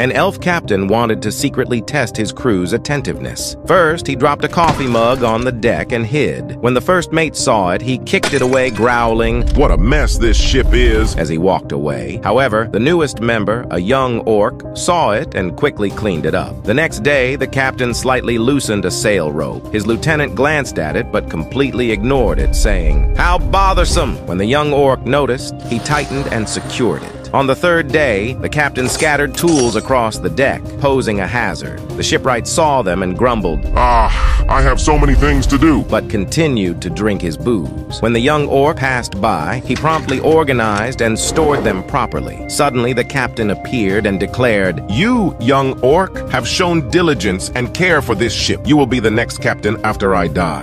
An elf captain wanted to secretly test his crew's attentiveness. First, he dropped a coffee mug on the deck and hid. When the first mate saw it, he kicked it away, growling, What a mess this ship is. as he walked away. However, the newest member, a young orc, saw it and quickly cleaned it up. The next day, the captain slightly loosened a sail rope. His lieutenant glanced at it but completely ignored it, saying, How bothersome! When the young orc noticed, he tightened and secured it. On the third day, the captain scattered tools across the deck, posing a hazard. The shipwright saw them and grumbled, Ah, I have so many things to do. but continued to drink his booze. When the young orc passed by, he promptly organized and stored them properly. Suddenly, the captain appeared and declared, You, young orc, have shown diligence and care for this ship. You will be the next captain after I die.